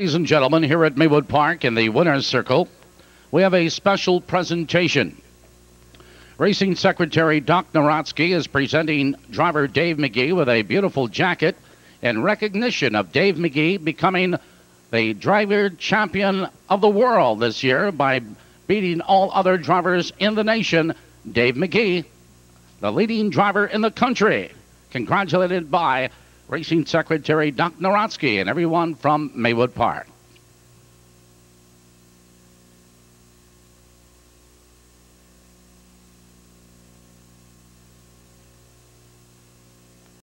Ladies and gentlemen, here at Maywood Park in the Winner's Circle, we have a special presentation. Racing Secretary Doc Narotsky is presenting driver Dave Magee with a beautiful jacket in recognition of Dave Magee becoming the driver champion of the world this year by beating all other drivers in the nation. Dave Magee, the leading driver in the country, congratulated by Racing Secretary Doc Narotsky and everyone from Maywood Park.